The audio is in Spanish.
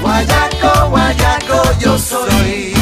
Guayaco, guayaco, yo soy.